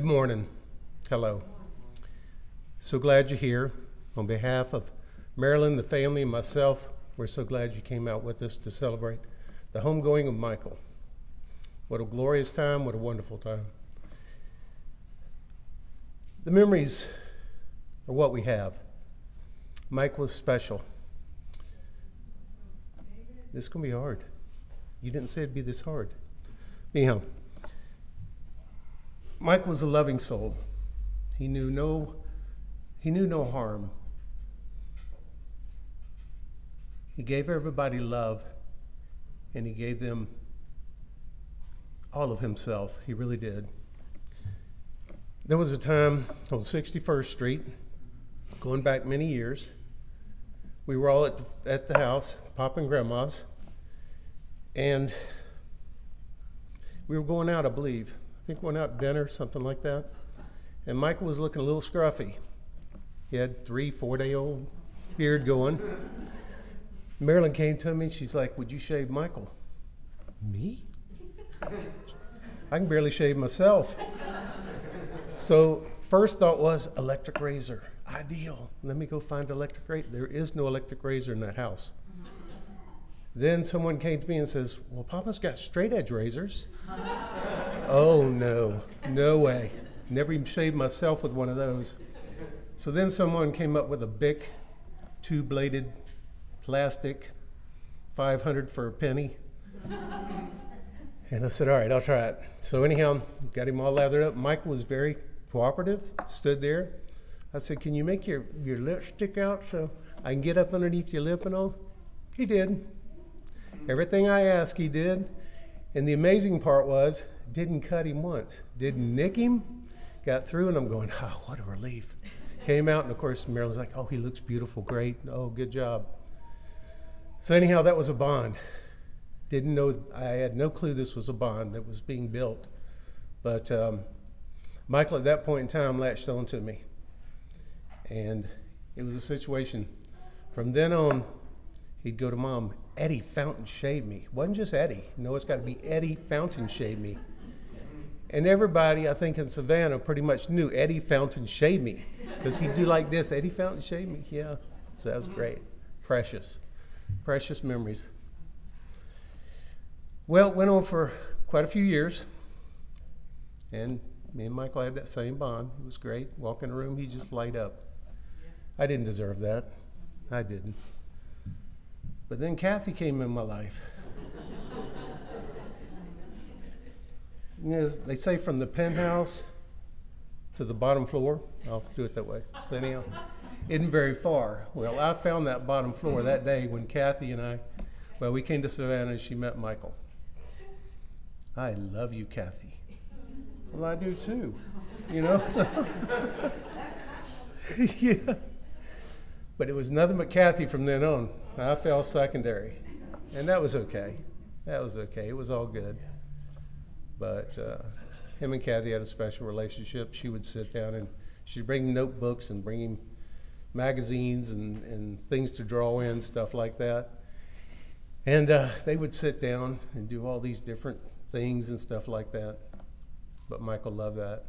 Good morning. Hello. So glad you're here. On behalf of Marilyn, the family, and myself, we're so glad you came out with us to celebrate the homegoing of Michael. What a glorious time, what a wonderful time. The memories are what we have. Mike was special. This is going to be hard. You didn't say it'd be this hard. Anyhow, Mike was a loving soul. He knew no he knew no harm. He gave everybody love and he gave them all of himself. He really did. There was a time on 61st Street, going back many years. We were all at the, at the house, Pop and Grandma's, and we were going out, I believe. Think going out dinner, something like that. And Michael was looking a little scruffy. He had three, four day old beard going. Marilyn came to me, and she's like, Would you shave Michael? Me? I can barely shave myself. So, first thought was electric razor. Ideal. Let me go find electric razor. There is no electric razor in that house. Then someone came to me and says, Well, Papa's got straight edge razors. Oh, no. No way. Never even shaved myself with one of those. So then someone came up with a Bic two bladed plastic, 500 for a penny. And I said, all right, I'll try it. So anyhow, got him all lathered up. Michael was very cooperative, stood there. I said, can you make your, your lip stick out so I can get up underneath your lip and all? He did. Everything I asked, he did. And the amazing part was, didn't cut him once, didn't nick him, got through, and I'm going, oh, what a relief. Came out, and of course, Marilyn's like, oh, he looks beautiful, great, oh, good job. So, anyhow, that was a bond. Didn't know, I had no clue this was a bond that was being built. But um, Michael, at that point in time, latched on to me. And it was a situation. From then on, he'd go to mom, Eddie Fountain shaved me. Wasn't just Eddie. No, it's got to be Eddie Fountain shaved me. And everybody, I think, in Savannah pretty much knew Eddie Fountain shaved me because he'd do like this Eddie Fountain shaved me. Yeah. So that was great. Precious. Precious memories. Well, it went on for quite a few years. And me and Michael had that same bond. It was great. Walk in the room, he just light up. I didn't deserve that. I didn't. But then Kathy came in my life. You know, they say from the penthouse to the bottom floor. I'll do it that way. So anyhow, isn't very far. Well, I found that bottom floor that day when Kathy and I, well, we came to Savannah and she met Michael. I love you, Kathy. Well, I do too. You know? So yeah. But it was nothing but Kathy from then on. I fell secondary. And that was okay. That was okay. It was all good. But uh, him and Kathy had a special relationship. She would sit down and she'd bring notebooks and bring him magazines and, and things to draw in, stuff like that. And uh, they would sit down and do all these different things and stuff like that. But Michael loved that.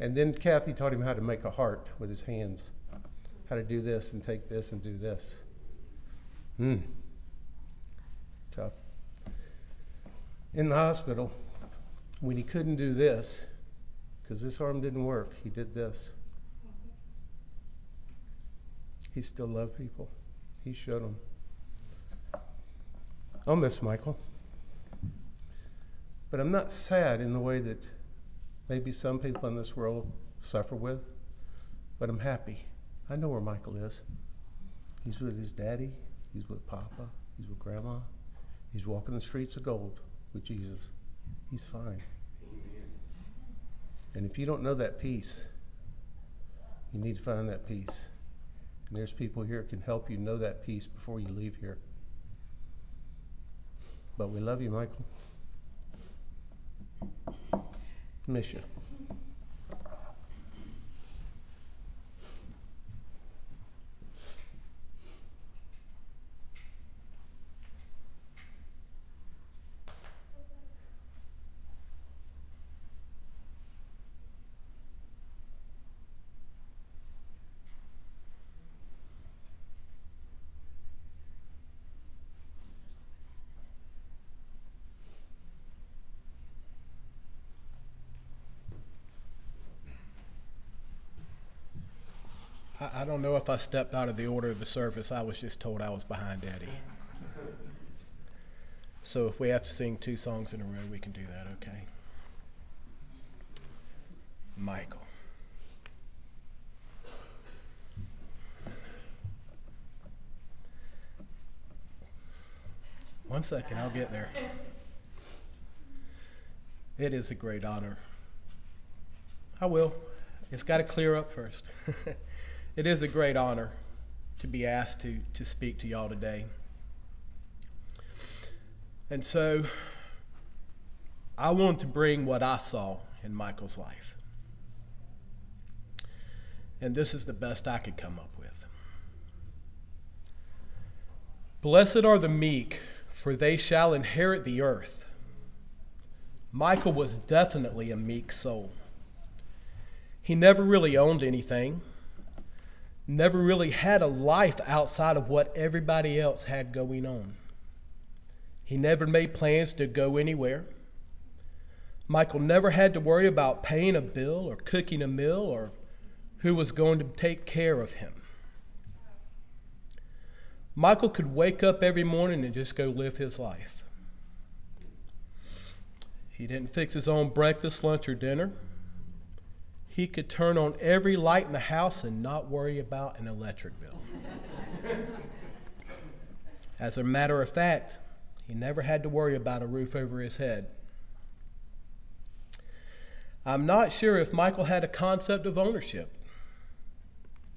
And then Kathy taught him how to make a heart with his hands, how to do this and take this and do this. Hmm. Tough. In the hospital, when he couldn't do this, because this arm didn't work, he did this. He still loved people. He showed them. I'll miss Michael. But I'm not sad in the way that maybe some people in this world suffer with, but I'm happy. I know where Michael is. He's with his daddy, he's with Papa, he's with Grandma, he's walking the streets of gold with Jesus. He's fine. And if you don't know that peace, you need to find that peace. And there's people here can help you know that peace before you leave here. But we love you, Michael. Miss you. I, I don't know if I stepped out of the order of the service. I was just told I was behind Eddie. So if we have to sing two songs in a row, we can do that, okay? Michael. One second, I'll get there. It is a great honor. I will. It's got to clear up first. it is a great honor to be asked to, to speak to y'all today. And so I want to bring what I saw in Michael's life. And this is the best I could come up with. Blessed are the meek, for they shall inherit the earth. Michael was definitely a meek soul. He never really owned anything, never really had a life outside of what everybody else had going on. He never made plans to go anywhere. Michael never had to worry about paying a bill or cooking a meal or who was going to take care of him. Michael could wake up every morning and just go live his life. He didn't fix his own breakfast, lunch, or dinner he could turn on every light in the house and not worry about an electric bill. As a matter of fact, he never had to worry about a roof over his head. I'm not sure if Michael had a concept of ownership.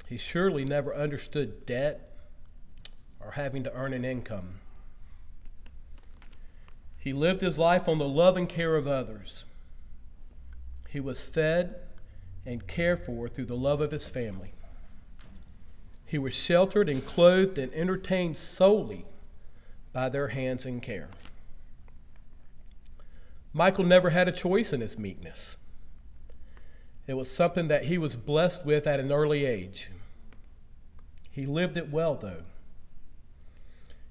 He surely never understood debt or having to earn an income. He lived his life on the love and care of others. He was fed and cared for through the love of his family. He was sheltered and clothed and entertained solely by their hands and care. Michael never had a choice in his meekness. It was something that he was blessed with at an early age. He lived it well, though.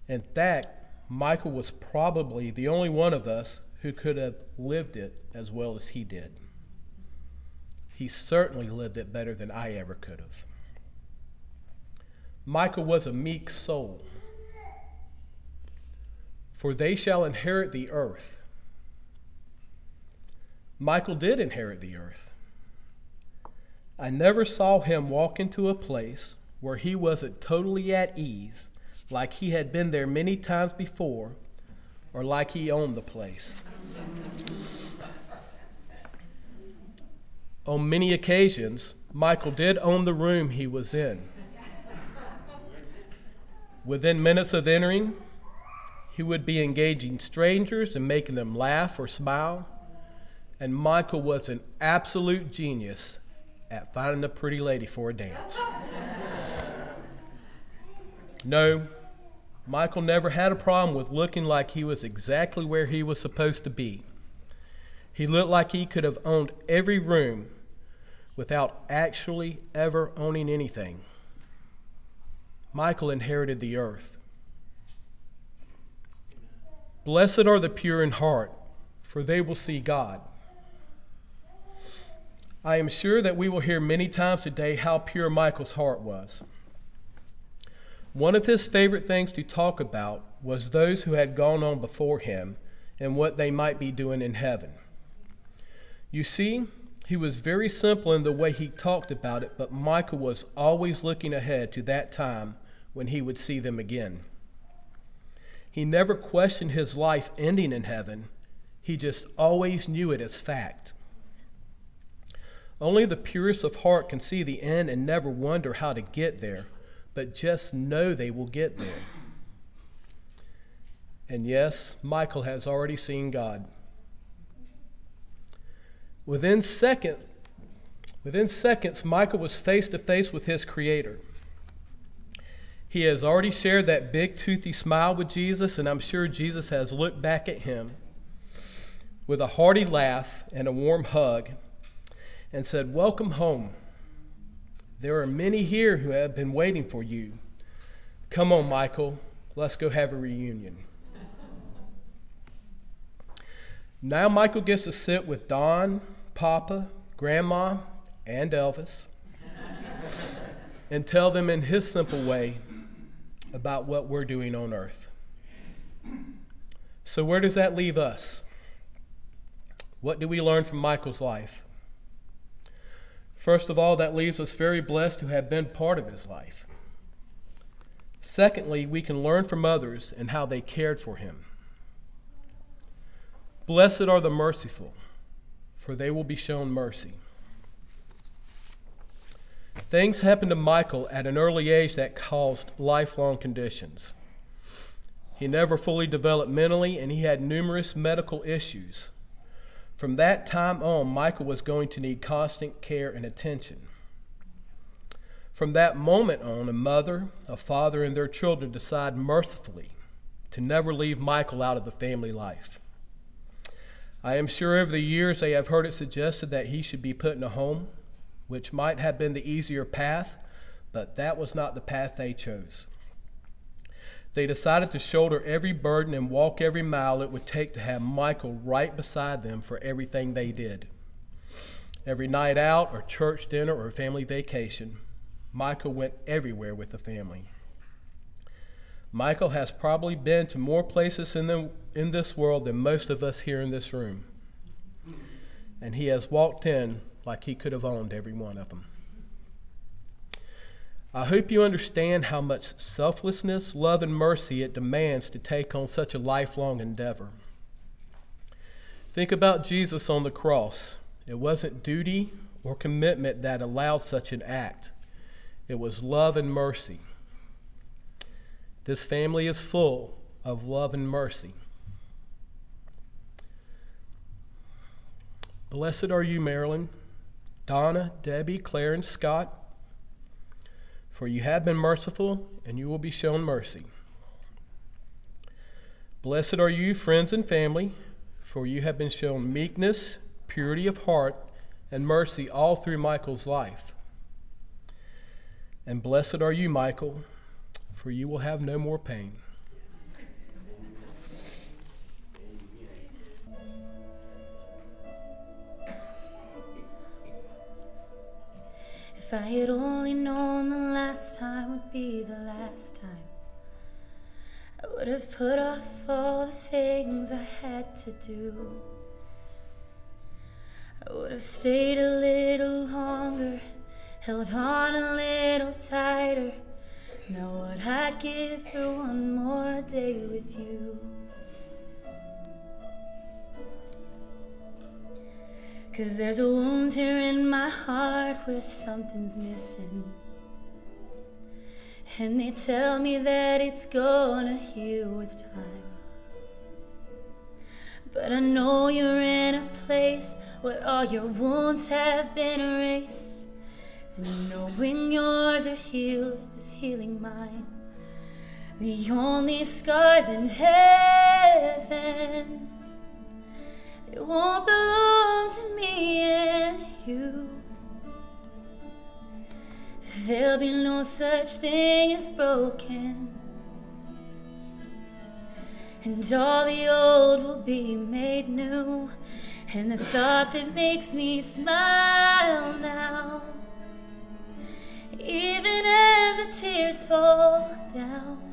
In fact, Michael was probably the only one of us who could have lived it as well as he did. He certainly lived it better than I ever could have. Michael was a meek soul. For they shall inherit the earth. Michael did inherit the earth. I never saw him walk into a place where he wasn't totally at ease, like he had been there many times before, or like he owned the place. On many occasions, Michael did own the room he was in. Within minutes of entering, he would be engaging strangers and making them laugh or smile. And Michael was an absolute genius at finding a pretty lady for a dance. No, Michael never had a problem with looking like he was exactly where he was supposed to be. He looked like he could have owned every room without actually ever owning anything. Michael inherited the earth. Blessed are the pure in heart, for they will see God. I am sure that we will hear many times today how pure Michael's heart was. One of his favorite things to talk about was those who had gone on before him and what they might be doing in heaven. You see, he was very simple in the way he talked about it, but Michael was always looking ahead to that time when he would see them again. He never questioned his life ending in heaven. He just always knew it as fact. Only the purest of heart can see the end and never wonder how to get there, but just know they will get there. And yes, Michael has already seen God. Within second, within seconds, Michael was face to face with his creator. He has already shared that big toothy smile with Jesus, and I'm sure Jesus has looked back at him with a hearty laugh and a warm hug and said, Welcome home. There are many here who have been waiting for you. Come on, Michael, let's go have a reunion. Now Michael gets to sit with Don, Papa, Grandma, and Elvis and tell them in his simple way about what we're doing on earth. So, where does that leave us? What do we learn from Michael's life? First of all, that leaves us very blessed to have been part of his life. Secondly, we can learn from others and how they cared for him. Blessed are the merciful, for they will be shown mercy. Things happened to Michael at an early age that caused lifelong conditions. He never fully developed mentally, and he had numerous medical issues. From that time on, Michael was going to need constant care and attention. From that moment on, a mother, a father, and their children decide mercifully to never leave Michael out of the family life. I am sure over the years they have heard it suggested that he should be put in a home, which might have been the easier path, but that was not the path they chose. They decided to shoulder every burden and walk every mile it would take to have Michael right beside them for everything they did. Every night out, or church dinner, or family vacation, Michael went everywhere with the family. Michael has probably been to more places in, the, in this world than most of us here in this room. And he has walked in like he could have owned every one of them. I hope you understand how much selflessness, love, and mercy it demands to take on such a lifelong endeavor. Think about Jesus on the cross. It wasn't duty or commitment that allowed such an act, it was love and mercy. This family is full of love and mercy. Blessed are you, Marilyn, Donna, Debbie, Claire, and Scott, for you have been merciful, and you will be shown mercy. Blessed are you, friends and family, for you have been shown meekness, purity of heart, and mercy all through Michael's life. And blessed are you, Michael for you will have no more pain. I had only known the last time would be the last time, I would have put off all the things I had to do. I would have stayed a little longer, held on a little tighter Know what I'd give for one more day with you. Cause there's a wound here in my heart where something's missing. And they tell me that it's gonna heal with time. But I know you're in a place where all your wounds have been erased. And knowing yours are healed is healing mine. The only scars in heaven, they won't belong to me and you. There'll be no such thing as broken. And all the old will be made new. And the thought that makes me smile now even as the tears fall down.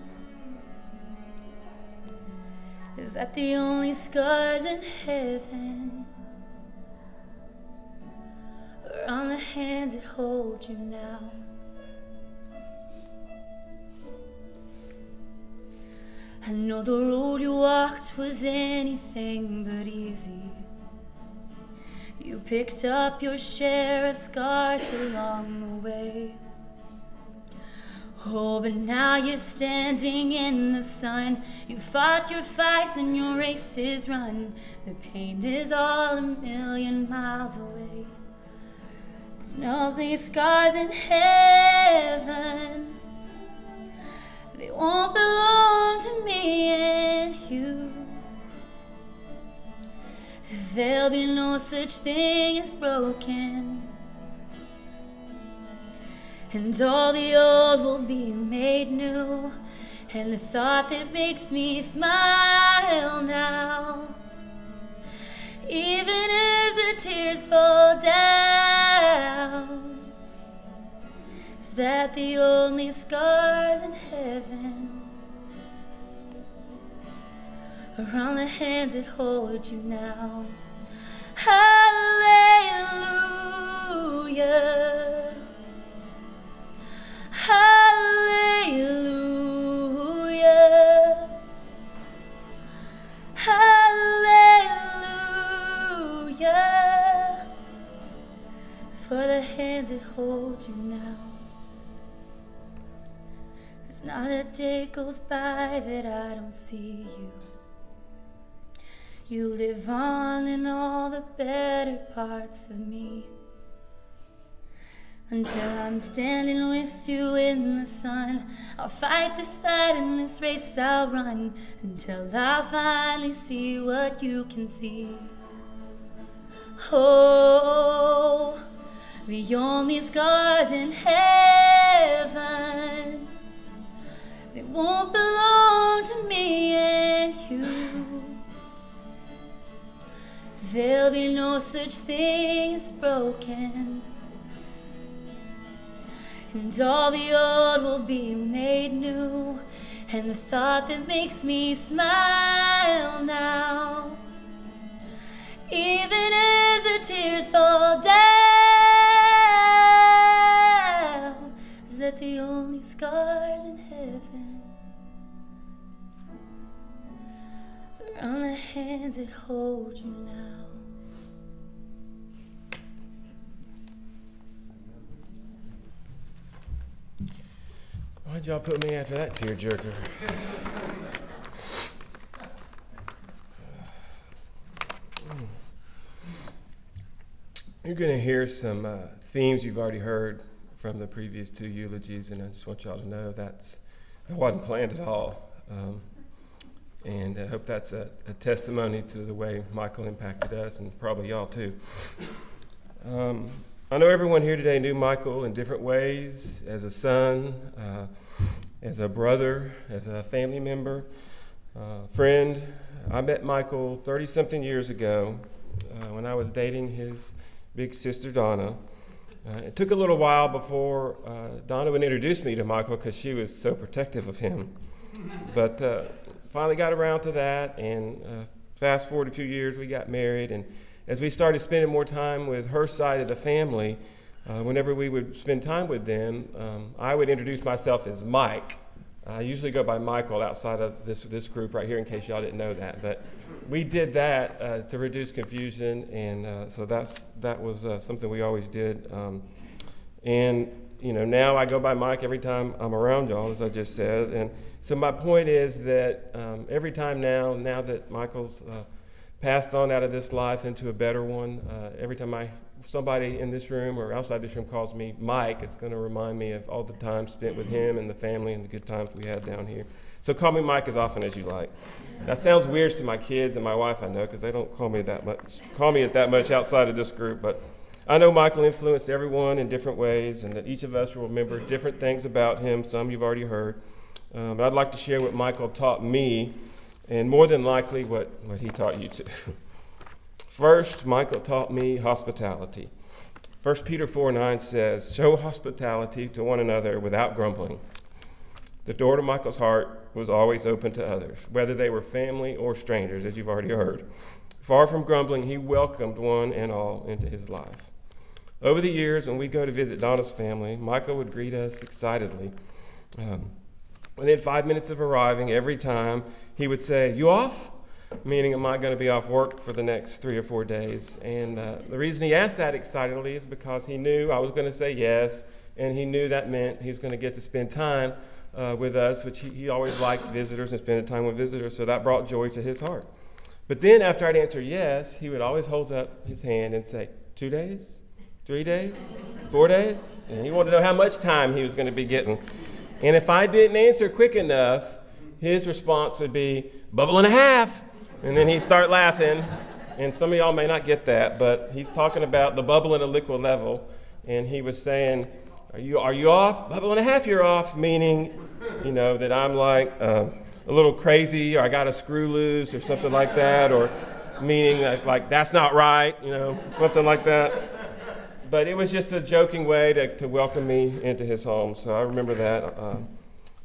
Is that the only scars in heaven? Or on the hands that hold you now? I know the road you walked was anything but easy. You picked up your share of scars along the way. Oh, but now you're standing in the sun. You fought your fights and your races run. The pain is all a million miles away. There's no these scars in heaven. They won't belong to me and you. There'll be no such thing as broken. And all the old will be made new. And the thought that makes me smile now. Even as the tears fall down. Is that the only scars in heaven? Around the hands that hold you now. Hallelujah. Hands that hold you now. There's not a day goes by that I don't see you. You live on in all the better parts of me. Until I'm standing with you in the sun, I'll fight this fight in this race I'll run until I finally see what you can see. Oh, the only scars in heaven, they won't belong to me and you. There'll be no such thing as broken. And all the old will be made new. And the thought that makes me smile now. Even as the tears fall down, the only scars in heaven? are on the hands that hold you now. Why'd y'all put me after that tearjerker? You're going to hear some uh, themes you've already heard from the previous two eulogies, and I just want y'all to know that's that wasn't planned at all. Um, and I hope that's a, a, testimony to the way Michael impacted us, and probably y'all too. Um, I know everyone here today knew Michael in different ways as a son, uh, as a brother, as a family member, uh, friend. I met Michael 30 something years ago uh, when I was dating his big sister Donna. Uh, it took a little while before uh, Donna would introduce me to Michael because she was so protective of him. But uh, finally got around to that, and uh, fast forward a few years, we got married. And as we started spending more time with her side of the family, uh, whenever we would spend time with them, um, I would introduce myself as Mike. I usually go by Michael outside of this, this group right here, in case y'all didn't know that. But we did that uh, to reduce confusion, and uh, so that's that was uh, something we always did. Um, and you know, now I go by Mike every time I'm around y'all, as I just said. And so my point is that um, every time now, now that Michael's uh, passed on out of this life into a better one, uh, every time I somebody in this room or outside this room calls me Mike, it's going to remind me of all the time spent with him and the family and the good times we had down here. So call me Mike as often as you like. That sounds weird to my kids and my wife, I know, because they don't call me that much, call me it that much outside of this group. But I know Michael influenced everyone in different ways, and that each of us will remember different things about him. Some you've already heard. Um, but I'd like to share what Michael taught me, and more than likely what, what he taught you too. First, Michael taught me hospitality. 1 Peter 4 9 says, Show hospitality to one another without grumbling. The door to Michael's heart was always open to others, whether they were family or strangers, as you've already heard. Far from grumbling, he welcomed one and all into his life. Over the years, when we go to visit Donna's family, Michael would greet us excitedly. Um, Within five minutes of arriving, every time he would say, You off? Meaning, am I going to be off work for the next three or four days? And uh, the reason he asked that excitedly is because he knew I was going to say yes, and he knew that meant he was going to get to spend time uh, with us, which he, he always liked visitors and spending time with visitors, so that brought joy to his heart. But then, after I'd answer yes, he would always hold up his hand and say, Two days? Three days? Four days? And he wanted to know how much time he was going to be getting. And if I didn't answer quick enough, his response would be, Bubble and a half. And then he'd start laughing. And some of y'all may not get that, but he's talking about the bubble in a liquid level. And he was saying, Are you, are you off? Bubble and a half, you're off, meaning, you know, that I'm like, uh, a little crazy or I got a screw loose or something like that, or meaning like, like that's not right, you know, something like that. But it was just a joking way to, to welcome me into his home, so I remember that. Uh,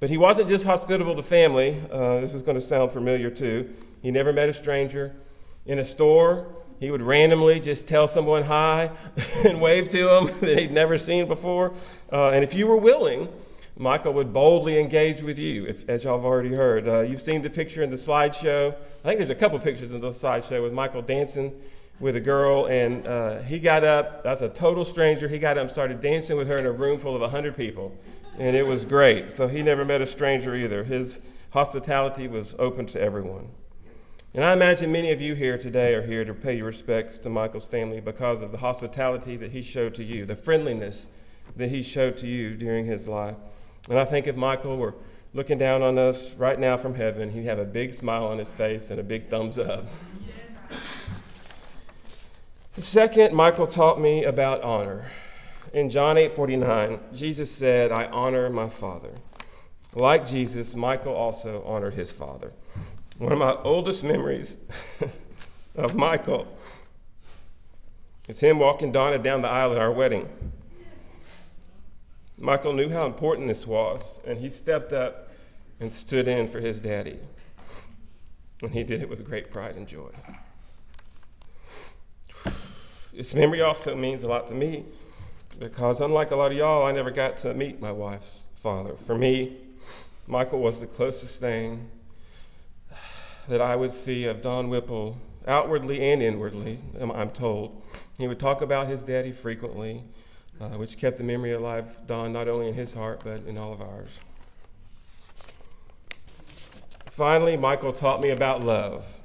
but he wasn't just hospitable to family. Uh, this is going to sound familiar too. He never met a stranger. In a store, he would randomly just tell someone hi and wave to them that he'd never seen before. Uh, and if you were willing, Michael would boldly engage with you, if, as y'all have already heard. Uh, you've seen the picture in the slideshow. I think there's a couple pictures in the slideshow with Michael dancing with a girl, and uh, he got up. That's a total stranger. He got up and started dancing with her in a room full of 100 people, and it was great. So he never met a stranger either. His hospitality was open to everyone. And I imagine many of you here today are here to pay your respects to Michael's family because of the hospitality that he showed to you, the friendliness that he showed to you during his life. And I think if Michael were looking down on us right now from heaven, he'd have a big smile on his face and a big thumbs up. Second, Michael taught me about honor. In John 8:49, Jesus said, "I honor my Father." Like Jesus, Michael also honored his father. One of my oldest memories of Michael is him walking Donna down the aisle at our wedding. Michael knew how important this was, and he stepped up and stood in for his daddy. And he did it with great pride and joy. This memory also means a lot to me because, unlike a lot of y'all, I never got to meet my wife's father. For me, Michael was the closest thing that I would see of Don Whipple, outwardly and inwardly, I'm told. He would talk about his daddy frequently uh, which kept the memory alive, Don, not only in his heart, but in all of ours. Finally, Michael taught me about love.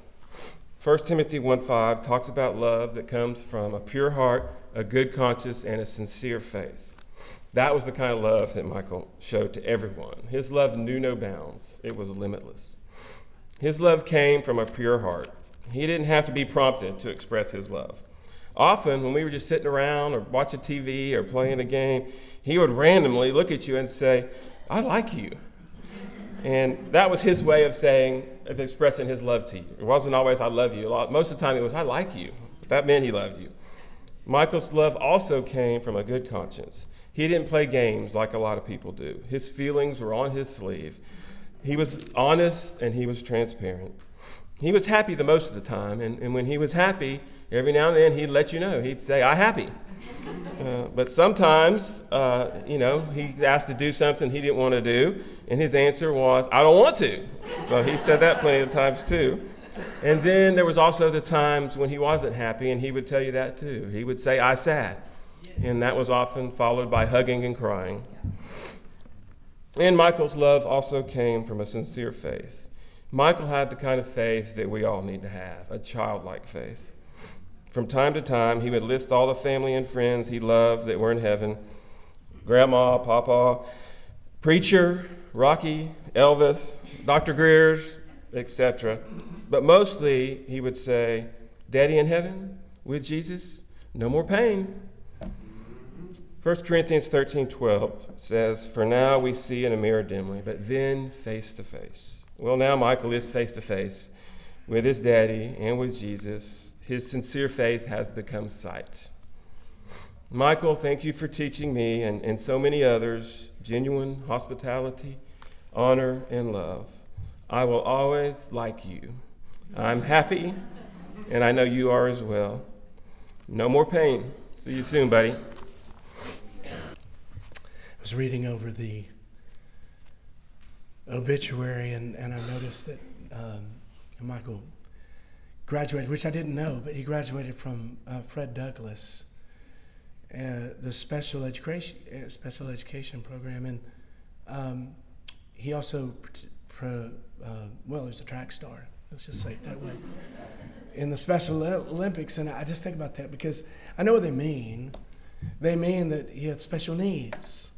1 Timothy 1:5 talks about love that comes from a pure heart, a good conscience, and a sincere faith. That was the kind of love that Michael showed to everyone. His love knew no bounds, it was limitless. His love came from a pure heart. He didn't have to be prompted to express his love. Often, when we were just sitting around or watching TV or playing a game, he would randomly look at you and say, I like you. And that was his way of saying, of expressing his love to you. It wasn't always, I love you. Most of the time, it was, I like you. That meant he loved you. Michael's love also came from a good conscience. He didn't play games like a lot of people do. His feelings were on his sleeve. He was honest and he was transparent. He was happy the most of the time, and, and when he was happy, every now and then he'd let you know. He'd say, I'm happy. Uh, but sometimes, uh, you know, he asked to do something he didn't want to do, and his answer was, I don't want to. So he said that plenty of times too. And then there was also the times when he wasn't happy, and he would tell you that too. He would say, I sad. And that was often followed by hugging and crying. And Michael's love also came from a sincere faith. Michael had the kind of faith that we all need to have a childlike faith. From time to time, he would list all the family and friends he loved that were in heaven Grandma, Papa, Preacher, Rocky, Elvis, Dr. Greer's, etc. But mostly, he would say, Daddy in heaven with Jesus, no more pain. 1 Corinthians 13 12 says, For now we see in a mirror dimly, but then face to face. Well, now Michael is face to face with his daddy and with Jesus his sincere faith has become sight. Michael, thank you for teaching me and, and so many others genuine hospitality, honor, and love. I will always like you. I'm happy, and I know you are as well. No more pain. See you soon, buddy. I was reading over the obituary, and, and I noticed that um, Michael graduated, which I didn't know, but he graduated from uh, Fred Douglass, uh, the special education uh, special education program, and um, he also pro, uh, well, he was a track star. Let's just say it that way. In the Special Olympics, and I just think about that because I know what they mean. They mean that he had special needs,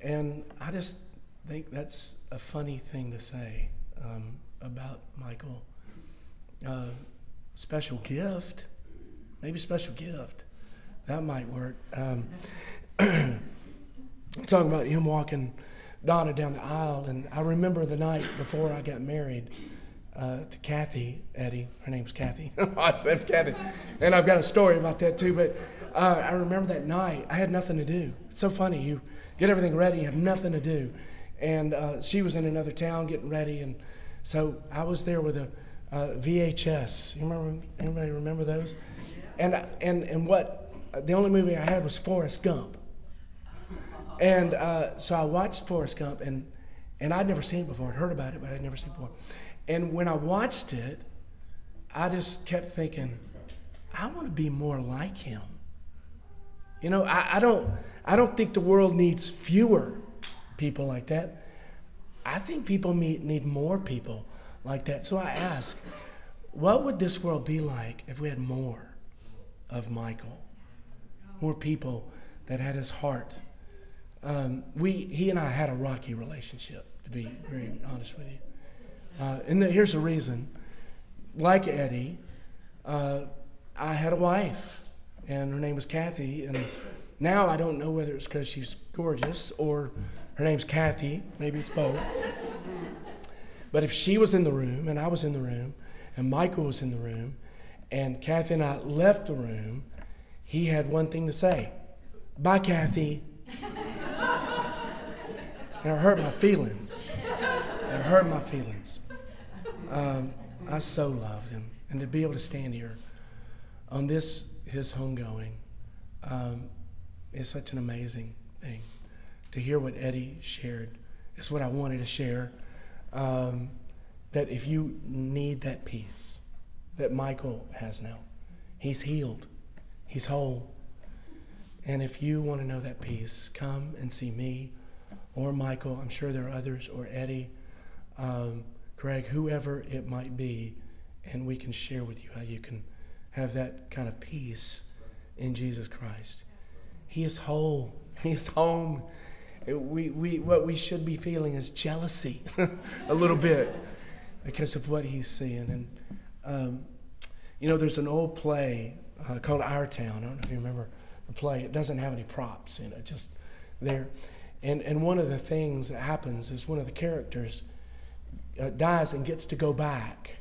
and I just think that's a funny thing to say um, about Michael. Uh, special gift, maybe special gift, that might work. Um, talking about him walking Donna down the aisle, and I remember the night before I got married uh, to Kathy Eddie. Her name's Kathy. That's Kathy, and I've got a story about that too. But uh, I remember that night. I had nothing to do. It's so funny. You get everything ready, you have nothing to do, and uh, she was in another town getting ready, and so I was there with a VHS. You remember? Anybody remember those? And and and what? The only movie I had was Forrest Gump. And uh, so I watched Forrest Gump, and and I'd never seen it before. I'd heard about it, but I'd never seen it before. And when I watched it, I just kept thinking, I want to be more like him. You know, I, I don't I don't think the world needs fewer people like that. I think people need, need more people like that. So I ask, what would this world be like if we had more of Michael? More people that had his heart um, we, he and I had a rocky relationship, to be very honest with you. Uh, and the, here's the reason. Like Eddie, uh, I had a wife, and her name was Kathy. And now I don't know whether it's because she's gorgeous or her name's Kathy. Maybe it's both. But if she was in the room and I was in the room and Michael was in the room and Kathy and I left the room, he had one thing to say Bye, Kathy. And it hurt my feelings. It hurt my feelings. Um, I so loved him. And to be able to stand here on this, his homegoing, um, is such an amazing thing. To hear what Eddie shared is what I wanted to share. Um, that if you need that peace that Michael has now, he's healed, he's whole. And if you want to know that peace, come and see me or Michael, I'm sure there are others, or Eddie, um, Greg, whoever it might be, and we can share with you how you can have that kind of peace in Jesus Christ. He is whole, He is home. We, we, what we should be feeling is jealousy a little bit because of what He's seeing. And, um, you know, there's an old play uh, called Our Town. I don't know if you remember the play. It doesn't have any props in it, just there. And, and one of the things that happens is one of the characters uh, dies and gets to go back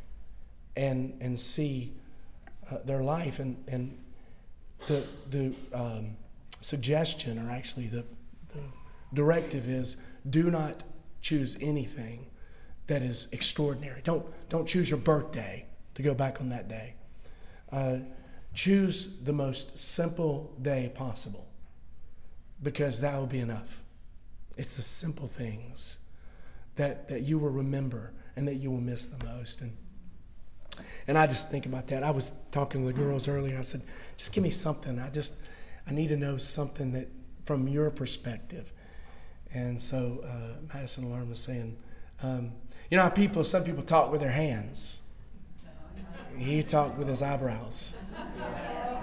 and, and see uh, their life. And, and the, the um, suggestion, or actually the, the directive, is do not choose anything that is extraordinary. Don't, don't choose your birthday to go back on that day. Uh, choose the most simple day possible because that will be enough. It's the simple things that, that you will remember and that you will miss the most. And, and I just think about that. I was talking to the girls earlier. I said, just give me something. I just, I need to know something that from your perspective. And so uh, Madison Alarm was saying, um, you know how people, some people talk with their hands. He talked with his eyebrows.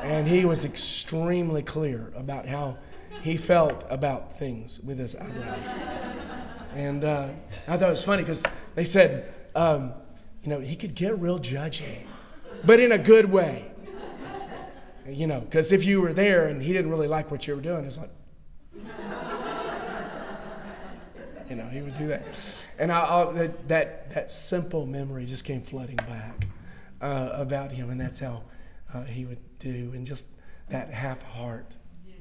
And he was extremely clear about how he felt about things with his eyebrows. And uh, I thought it was funny because they said, um, you know, he could get real judgy, but in a good way. You know, because if you were there and he didn't really like what you were doing, it's like, you know, he would do that. And I, I, that, that, that simple memory just came flooding back uh, about him, and that's how uh, he would do, and just that half heart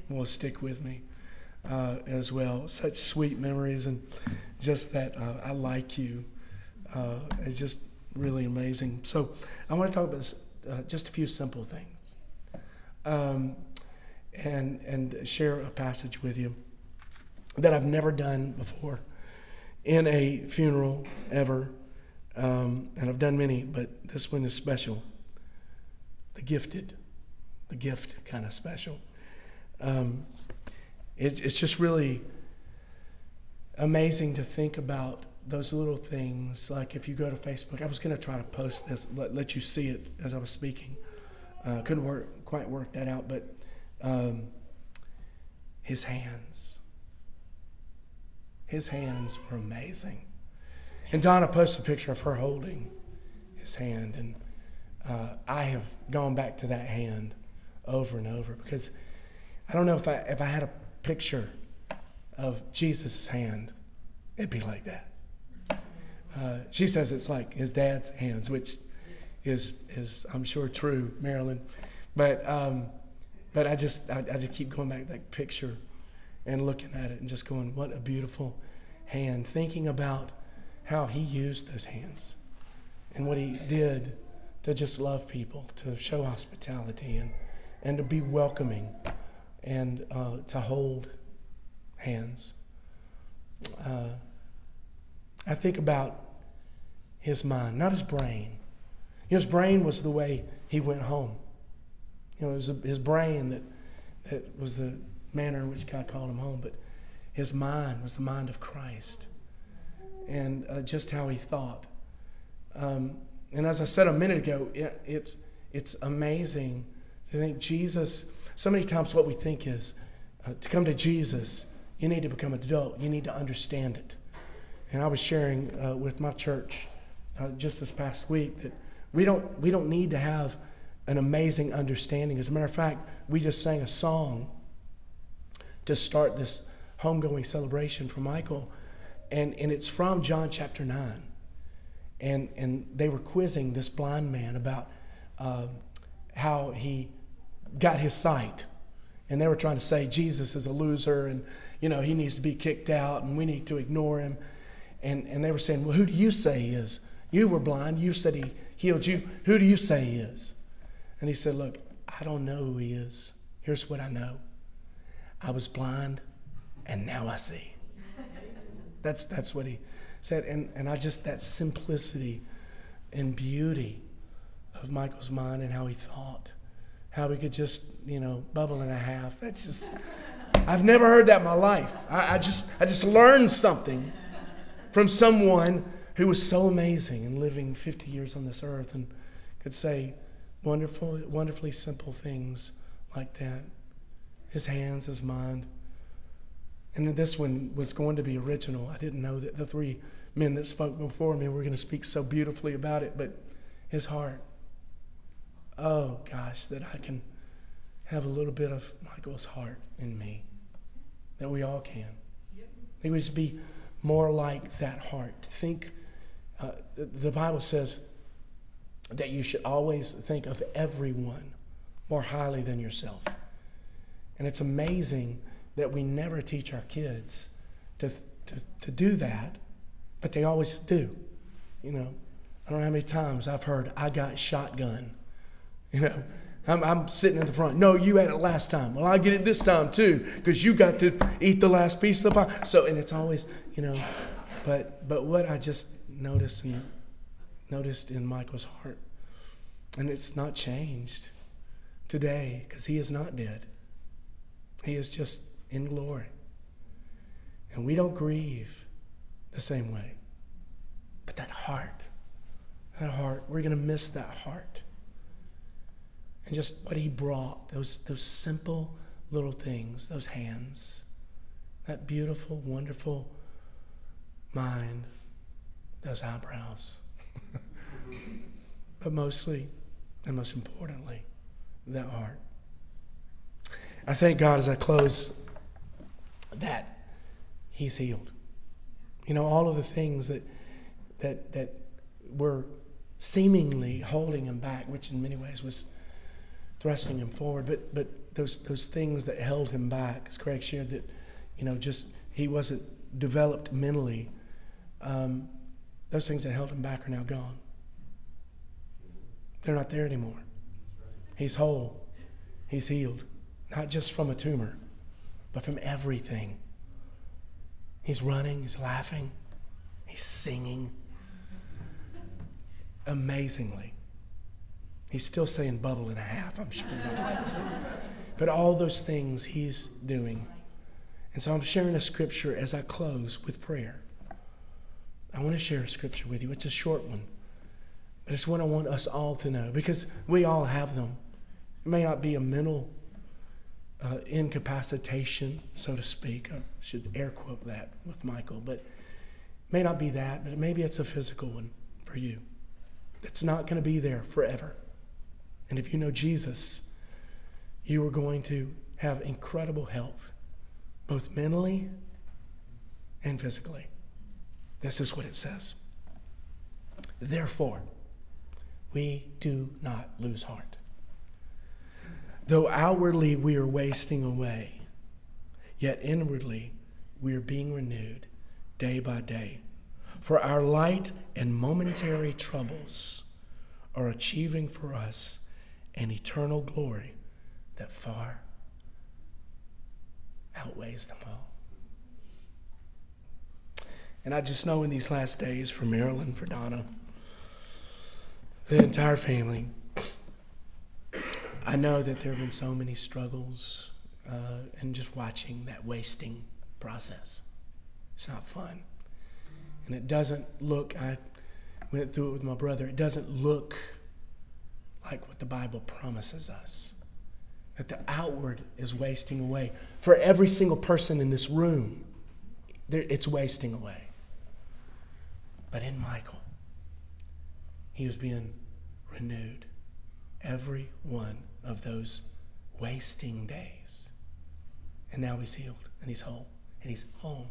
will stick with me uh, as well. Such sweet memories, and just that uh, I like you uh, is just really amazing. So I want to talk about this, uh, just a few simple things, um, and and share a passage with you that I've never done before in a funeral ever, um, and I've done many, but this one is special. The gifted, the gift kind of special. Um, it, it's just really amazing to think about those little things. Like if you go to Facebook, I was going to try to post this, let, let you see it as I was speaking. Uh, couldn't work, quite work that out, but um, his hands. His hands were amazing. And Donna posted a picture of her holding his hand, and uh, I have gone back to that hand over and over because I don't know if I if I had a picture of Jesus' hand, it'd be like that. Uh, she says it's like his dad's hands, which is is I'm sure true, Marilyn. But um, but I just I, I just keep going back to that picture and looking at it and just going, what a beautiful hand. Thinking about how he used those hands and what he did to just love people, to show hospitality and and to be welcoming and uh, to hold hands. Uh, I think about his mind, not his brain. You know, his brain was the way he went home. You know, it was his brain that, that was the manner in which God called him home, but his mind was the mind of Christ and uh, just how he thought. Um, and as I said a minute ago, it, it's, it's amazing to think Jesus, so many times what we think is uh, to come to Jesus, you need to become an adult, you need to understand it. And I was sharing uh, with my church uh, just this past week that we don't, we don't need to have an amazing understanding. As a matter of fact, we just sang a song to start this homegoing celebration for Michael, and, and it's from John chapter 9. And, and they were quizzing this blind man about uh, how he got his sight. And they were trying to say Jesus is a loser and, you know, he needs to be kicked out and we need to ignore him. And, and they were saying, well, who do you say he is? You were blind. You said he healed you. Who do you say he is? And he said, Look, I don't know who he is. Here's what I know I was blind and now I see. That's, that's what he said. And, and I just, that simplicity and beauty of Michael's mind and how he thought, how he could just, you know, bubble in a half. That's just, I've never heard that in my life. I, I just, I just learned something from someone who was so amazing and living 50 years on this earth and could say wonderful, wonderfully simple things like that. His hands, his mind. And this one was going to be original. I didn't know that the three men that spoke before me were going to speak so beautifully about it, but his heart. Oh gosh, that I can have a little bit of Michael's heart in me. That we all can. Think we should be more like that heart. Think uh, the Bible says that you should always think of everyone more highly than yourself. And it's amazing that we never teach our kids to, to, to do that, but they always do. You know, I don't know how many times I've heard, I got shotgun. You know, I'm, I'm, sitting in the front. No, you had it last time. Well, I get it this time too, because you got to eat the last piece of the pie. So, and it's always, you know, but but what I just noticed and noticed in Michael's heart. And it's not changed today because he is not dead. He is just in glory. And we don't grieve the same way. But that heart, that heart, we're going to miss that heart. And just what he brought, those, those simple little things, those hands, that beautiful, wonderful mind, those eyebrows. but mostly, and most importantly, that heart. I thank God as I close that He's healed. You know, all of the things that that that were seemingly holding him back, which in many ways was thrusting him forward, but but those those things that held him back, as Craig shared that, you know, just he wasn't developed mentally. Um, those things that held him back are now gone. They're not there anymore. He's whole. He's healed. Not just from a tumor, but from everything. He's running, he's laughing, He's singing amazingly. He's still saying bubble and a half, I'm sure. But all those things he's doing. And so I'm sharing a scripture as I close with prayer. I want to share a scripture with you. It's a short one, but it's one I want us all to know because we all have them. It may not be a mental uh, incapacitation, so to speak. I should air quote that with Michael, but may not be that, but maybe it's a physical one for you. It's not going to be there forever. And if you know Jesus, you are going to have incredible health, both mentally and physically. This is what it says. Therefore, we do not lose heart. Though outwardly we are wasting away, yet inwardly we are being renewed day by day. For our light and momentary troubles are achieving for us an eternal glory that far outweighs them all. And I just know in these last days for Marilyn, for Donna, the entire family, I know that there have been so many struggles uh, and just watching that wasting process. It's not fun. And it doesn't look, I went through it with my brother, it doesn't look like what the Bible promises us. That the outward is wasting away. For every single person in this room, it's wasting away. But in Michael, he was being renewed every one of those wasting days. And now he's healed and he's whole and he's home.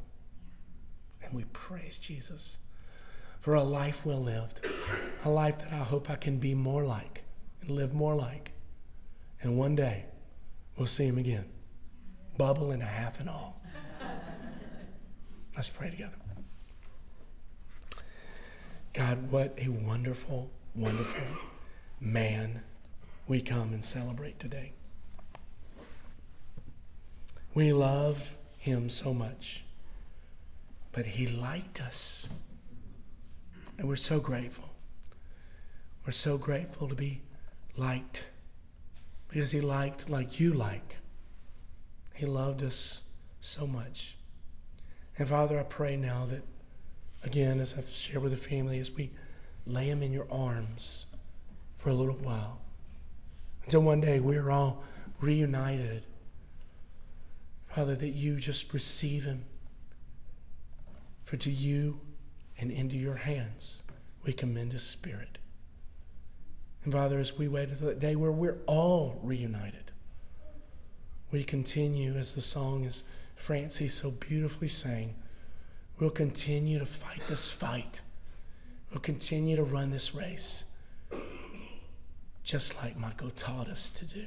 And we praise Jesus for a life well lived, a life that I hope I can be more like and live more like. And one day, we'll see him again. Bubble and a half and all. Let's pray together. God, what a wonderful, wonderful man we come and celebrate today. We love him so much, but he liked us. And we're so grateful. We're so grateful to be liked because he liked like you like. He loved us so much. And Father, I pray now that, again, as I've shared with the family, as we lay him in your arms for a little while, until one day we're all reunited. Father, that you just receive him. For to you and into your hands we commend his spirit. And Father, as we wait for that day where we're all reunited, we continue, as the song is Francie so beautifully sang, we'll continue to fight this fight. We'll continue to run this race, just like Michael taught us to do.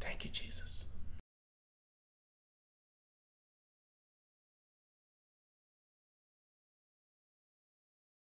Thank you, Jesus.